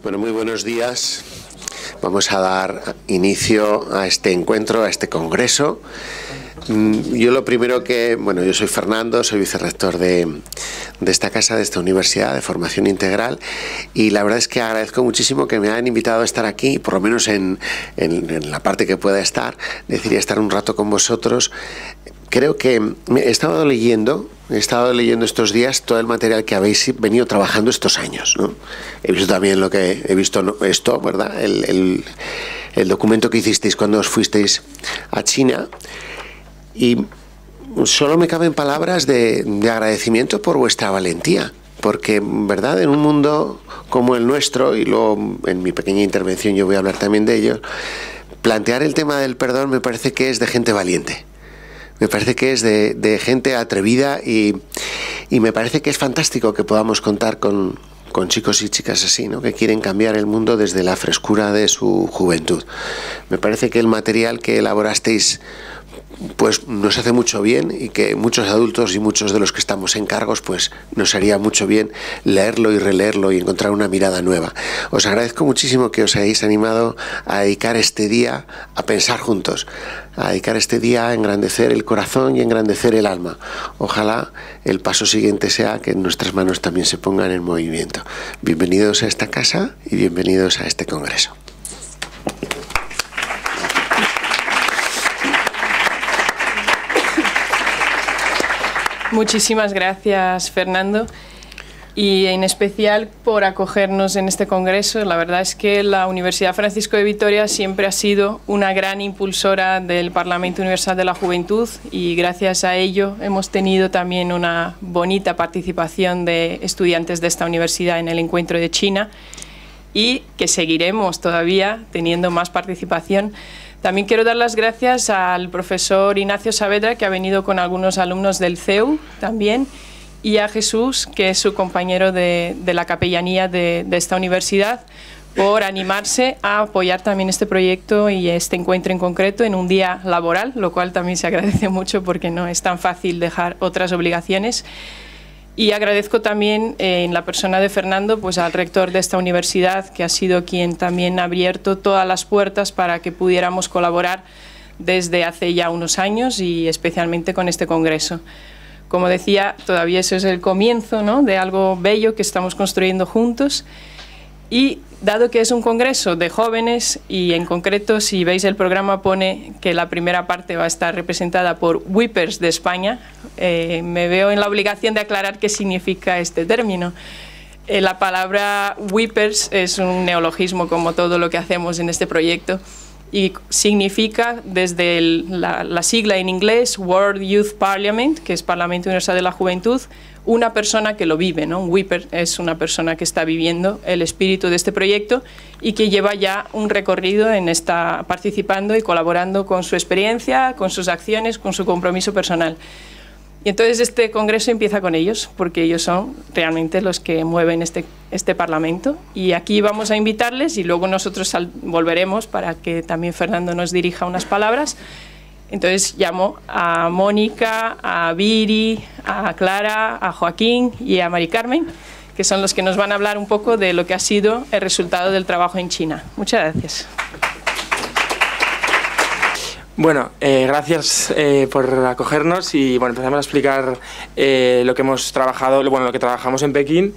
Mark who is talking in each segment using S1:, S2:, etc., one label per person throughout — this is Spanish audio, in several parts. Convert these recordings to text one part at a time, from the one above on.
S1: Bueno, muy buenos días. Vamos a dar inicio a este encuentro, a este congreso. Mm, yo lo primero que, bueno, yo soy Fernando, soy vicerrector de, de, esta casa, de esta universidad de formación integral y la verdad es que agradezco muchísimo que me hayan invitado a estar aquí, por lo menos en, en, la parte que pueda estar, deciría estar un rato con vosotros. Creo que he estado leyendo He estado leyendo estos días todo el material que habéis venido trabajando estos años. ¿no? He visto también lo que he visto esto, ¿verdad? El, el, el, documento que hicisteis cuando os fuisteis a China. Y solo me caben palabras de, de agradecimiento por vuestra valentía. Porque, ¿verdad? En un mundo como el nuestro, y luego en mi pequeña intervención yo voy a hablar también de ello, plantear el tema del perdón me parece que es de gente valiente me parece que es de, gente atrevida y, y, me parece que es fantástico que podamos contar con, con chicos y chicas así, ¿no? que quieren cambiar el mundo desde la frescura de su juventud. Me parece que el material que elaborasteis pues nos hace mucho bien y que muchos adultos y muchos de los que estamos en cargos pues nos haría mucho bien leerlo y releerlo y encontrar una mirada nueva. Os agradezco muchísimo que os hayáis animado a dedicar este día a pensar juntos, a dedicar este día a engrandecer el corazón y engrandecer el alma. Ojalá el paso siguiente sea que nuestras manos también se pongan en movimiento. Bienvenidos a esta casa y bienvenidos a este congreso.
S2: Muchísimas gracias, Fernando, y en especial por acogernos en este congreso. La verdad es que la Universidad Francisco de Vitoria siempre ha sido una gran impulsora del Parlamento Universal de la Juventud y gracias a ello hemos tenido también una bonita participación de estudiantes de esta universidad en el encuentro de China y que seguiremos todavía teniendo más participación también quiero dar las gracias al profesor Ignacio Saavedra, que ha venido con algunos alumnos del CEU también, y a Jesús, que es su compañero de, de la capellanía de, de, esta universidad, por animarse a apoyar también este proyecto y este encuentro en concreto en un día laboral, lo cual también se agradece mucho porque no es tan fácil dejar otras obligaciones. Y agradezco también eh, en la persona de Fernando pues al rector de esta universidad, que ha sido quien también ha abierto todas las puertas para que pudiéramos colaborar desde hace ya unos años y especialmente con este congreso. Como decía, todavía eso es el comienzo ¿no? de algo bello que estamos construyendo juntos. Y dado que es un congreso de jóvenes y en concreto si veis el programa pone que la primera parte va a estar representada por Whippers de España, eh, me veo en la obligación de aclarar qué significa este término. Eh, la palabra Whippers es un neologismo como todo lo que hacemos en este proyecto y significa desde la, sigla en inglés World Youth Parliament, que es Parlamento Universal de la Juventud, una persona que lo vive, ¿no? Un whipper es una persona que está viviendo el espíritu de este proyecto y que lleva ya un recorrido en esta participando y colaborando con su experiencia, con sus acciones, con su compromiso personal. Y entonces este congreso empieza con ellos, porque ellos son realmente los que mueven este, este Parlamento. Y aquí vamos a invitarles y luego nosotros volveremos para que también Fernando nos dirija unas palabras. Entonces llamo a Mónica, a Viri, a Clara, a Joaquín y a Mari Carmen, que son los que nos van a hablar un poco de lo que ha sido el resultado del trabajo en China. Muchas gracias.
S3: Bueno, eh, gracias eh, por acogernos y bueno, empezamos a explicar eh, lo que hemos trabajado, bueno, lo que trabajamos en Pekín.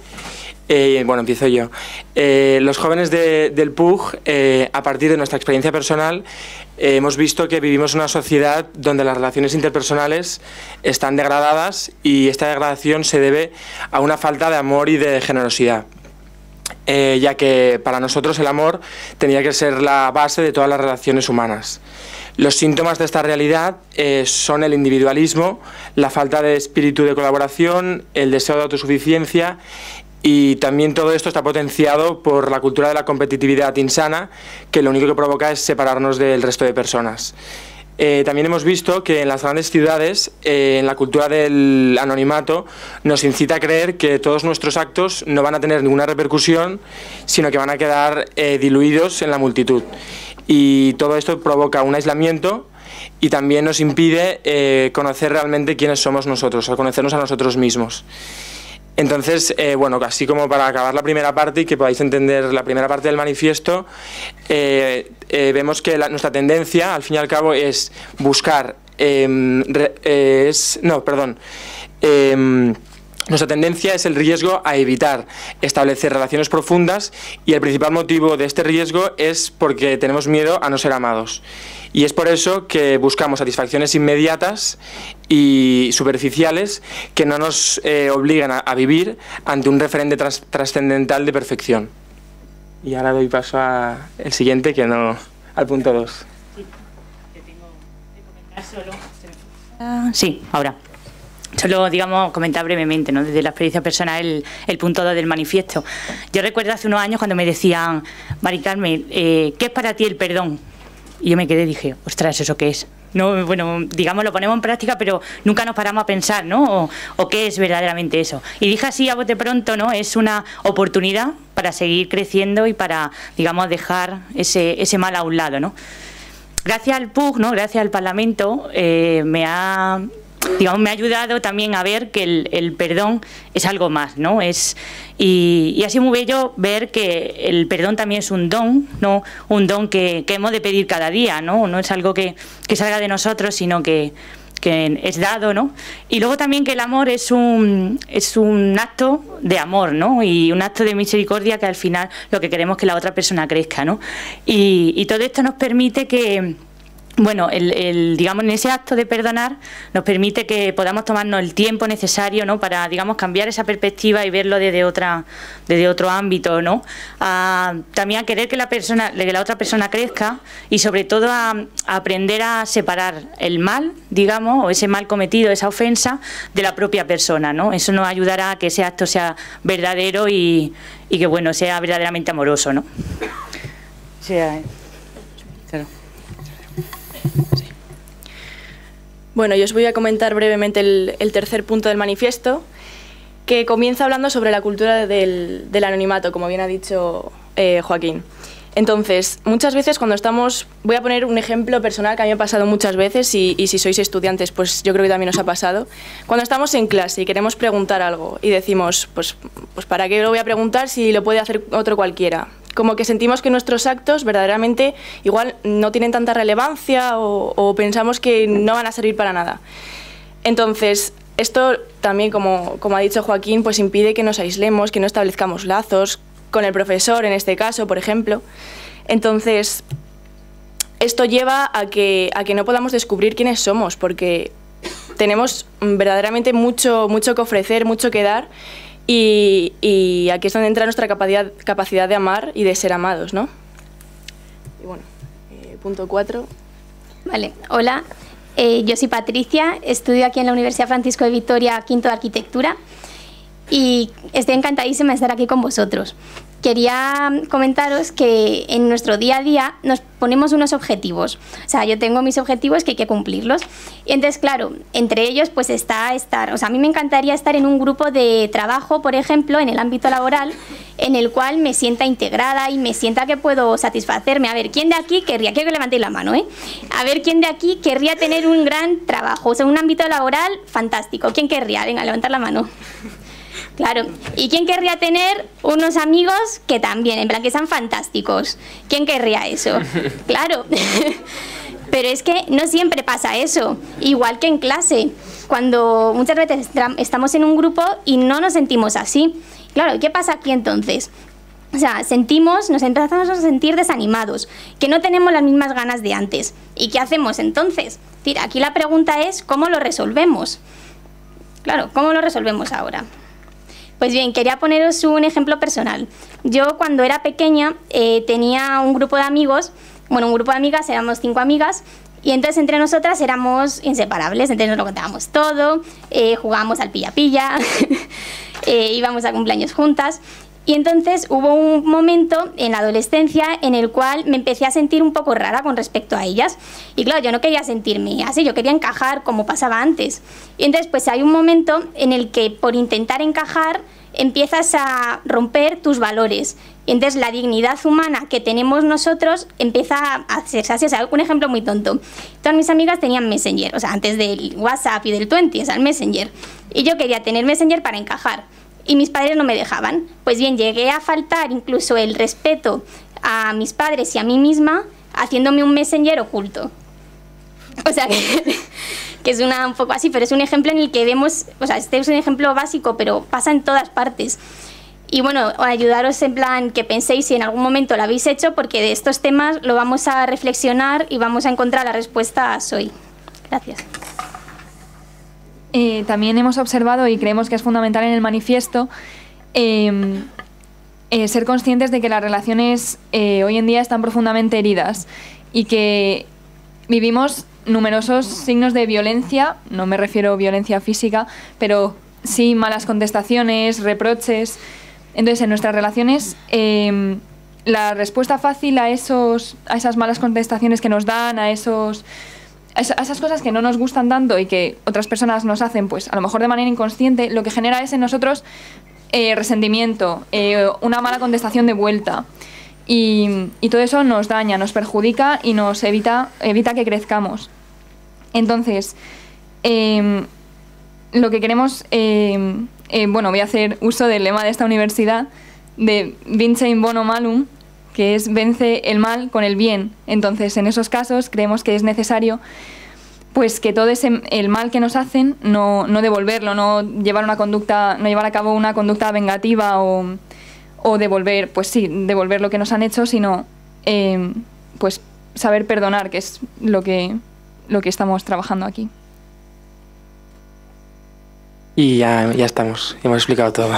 S3: Eh, bueno, empiezo yo. Eh, los jóvenes de, del PUG, eh, a partir de nuestra experiencia personal, hemos visto que vivimos una sociedad donde las relaciones interpersonales están degradadas y esta degradación se debe a una falta de amor y de generosidad. ya que para nosotros el amor tenía que ser la base de todas las relaciones humanas. Los síntomas de esta realidad eh, son el individualismo, la falta de espíritu de colaboración, el deseo de autosuficiencia y también todo esto está potenciado por la cultura de la competitividad insana, que lo único que provoca es separarnos del resto de personas. Eh, también hemos visto que en las grandes ciudades, eh, en la cultura del anonimato, nos incita a creer que todos nuestros actos no van a tener ninguna repercusión, sino que van a quedar eh, diluidos en la multitud. Y todo esto provoca un aislamiento y también nos impide conocer realmente quiénes somos nosotros, o conocernos a nosotros mismos. Entonces, eh, bueno, así como para acabar la primera parte y que podáis entender la primera parte del manifiesto, eh, eh, vemos que nuestra tendencia, al fin y al cabo, es buscar, em, es, no, perdón, em, nuestra tendencia es el riesgo a evitar establecer relaciones profundas y el principal motivo de este riesgo es porque tenemos miedo a no ser amados. Y es por eso que buscamos satisfacciones inmediatas y superficiales que no nos eh, obligan a, vivir ante un referente trascendental de perfección. Y ahora doy paso al siguiente, que no al punto 2.
S4: Sí, ahora. Solo, digamos, comentar brevemente, ¿no? desde la experiencia personal, el, punto 2 del manifiesto. Yo recuerdo hace unos años cuando me decían, Mari Carmen, eh, ¿qué es para ti el perdón? Y yo me quedé y dije, ostras, ¿eso qué es? No, bueno, digamos, lo ponemos en práctica, pero nunca nos paramos a pensar, ¿no? O, qué es verdaderamente eso. Y dije así a bote pronto, ¿no? Es una oportunidad para seguir creciendo y para, digamos, dejar ese, ese mal a un lado, ¿no? Gracias al PUG, ¿no? Gracias al Parlamento, eh, me ha digamos, me ha ayudado también a ver que el, perdón es algo más, ¿no? Es, y, y, ha sido muy bello ver que el perdón también es un don, ¿no? Un don que, que hemos de pedir cada día, ¿no? No es algo que, que salga de nosotros, sino que, que es dado, ¿no? Y luego también que el amor es un, es un acto de amor, ¿no? Y un acto de misericordia que al final lo que queremos es que la otra persona crezca, ¿no? Y, y todo esto nos permite que bueno, el, digamos, en ese acto de perdonar nos permite que podamos tomarnos el tiempo necesario ¿no? para digamos, cambiar esa perspectiva y verlo desde, otra, desde otro ámbito. ¿no? también a querer que la, persona, que la otra persona crezca y sobre todo a, aprender a separar el mal, digamos, o ese mal cometido, esa ofensa, de la propia persona. ¿no? Eso nos ayudará a que ese acto sea verdadero y, y que bueno, sea verdaderamente amoroso. ¿no?
S5: Eh, bueno, yo os voy a comentar brevemente el, tercer punto del manifiesto, que comienza hablando sobre la cultura del, anonimato, como bien ha dicho eh, Joaquín. Entonces, muchas veces cuando estamos, voy a poner un ejemplo personal que a mí me ha pasado muchas veces y, y, si sois estudiantes, pues yo creo que también os ha pasado. Cuando estamos en clase y queremos preguntar algo y decimos, pues, pues ¿para qué lo voy a preguntar si lo puede hacer otro cualquiera? Como que sentimos que nuestros actos verdaderamente igual no tienen tanta relevancia o, pensamos que no van a servir para nada. Entonces, esto también, como, como, ha dicho Joaquín, pues impide que nos aislemos, que no establezcamos lazos con el profesor, en este caso, por ejemplo. Entonces, esto lleva a que, a que no podamos descubrir quiénes somos, porque tenemos verdaderamente mucho, mucho que ofrecer, mucho que dar, y, aquí es donde entra nuestra capacidad, capacidad de amar y de ser amados, ¿no? Y bueno, eh, punto cuatro.
S6: Vale, hola, eh, yo soy Patricia, estudio aquí en la Universidad Francisco de Vitoria, quinto de arquitectura, y estoy encantadísima de estar aquí con vosotros quería comentaros que en nuestro día a día nos ponemos unos objetivos. O sea, yo tengo mis objetivos que hay que cumplirlos. Y entonces, claro, entre ellos pues está estar, o sea, a mí me encantaría estar en un grupo de trabajo, por ejemplo, en el ámbito laboral, en el cual me sienta integrada y me sienta que puedo satisfacerme. A ver, ¿quién de aquí querría? Quiero que levantéis la mano, ¿eh? A ver, ¿quién de aquí querría tener un gran trabajo? O sea, un ámbito laboral fantástico. ¿Quién querría? Venga, levantar la mano. Claro. ¿Y quién querría tener unos amigos que también, en plan, que sean fantásticos? ¿Quién querría eso? Claro. Pero es que no siempre pasa eso. Igual que en clase. Cuando muchas veces estamos en un grupo y no nos sentimos así. Claro, ¿qué pasa aquí entonces? O sea, sentimos, nos empezamos a sentir desanimados, que no tenemos las mismas ganas de antes. ¿Y qué hacemos entonces? Aquí la pregunta es, ¿cómo lo resolvemos? Claro, ¿cómo lo resolvemos ahora? Pues bien, quería poneros un ejemplo personal. Yo cuando era pequeña eh, tenía un grupo de amigos, bueno, un grupo de amigas, éramos cinco amigas, y entonces entre nosotras éramos inseparables, entonces nos lo contábamos todo, eh, jugábamos al pilla-pilla, eh, íbamos a cumpleaños juntas. Y entonces hubo un momento en la adolescencia en el cual me empecé a sentir un poco rara con respecto a ellas. Y claro, yo no quería sentirme así, yo quería encajar como pasaba antes. Y entonces pues hay un momento en el que por intentar encajar empiezas a romper tus valores. Y entonces la dignidad humana que tenemos nosotros empieza a hacerse así. O sea, un ejemplo muy tonto. Todas mis amigas tenían Messenger, o sea, antes del WhatsApp y del 20, o sea, el Messenger. Y yo quería tener Messenger para encajar. Y mis padres no me dejaban. Pues bien, llegué a faltar incluso el respeto a mis padres y a mí misma haciéndome un messenger oculto. O sea, que, que es una, un poco así, pero es un ejemplo en el que vemos, o sea, este es un ejemplo básico, pero pasa en todas partes. Y bueno, ayudaros en plan que penséis si en algún momento lo habéis hecho, porque de estos temas lo vamos a reflexionar y vamos a encontrar la respuesta hoy. Gracias.
S7: Eh, también hemos observado y creemos que es fundamental en el manifiesto eh, eh, ser conscientes de que las relaciones eh, hoy en día están profundamente heridas y que vivimos numerosos signos de violencia, no me refiero a violencia física, pero sí malas contestaciones, reproches. Entonces, en nuestras relaciones, eh, la respuesta fácil a, esos, a esas malas contestaciones que nos dan, a esos esas cosas que no nos gustan tanto y que otras personas nos hacen, pues a lo mejor de manera inconsciente, lo que genera es en nosotros eh, resentimiento, eh, una mala contestación de vuelta. Y, todo eso nos daña, nos perjudica y nos evita, evita que crezcamos. Entonces, em, lo que queremos, em, eh, bueno, voy a hacer uso del lema de esta universidad, de Vince in bono malum, que es vence el mal con el bien. Entonces, en esos casos creemos que es necesario pues que todo ese el mal que nos hacen no, no devolverlo, no llevar una conducta, no llevar a cabo una conducta vengativa o, o devolver, pues sí, devolver lo que nos han hecho, sino eh, pues saber perdonar, que es lo que lo que estamos trabajando aquí.
S3: Y ya, ya estamos, hemos explicado todo.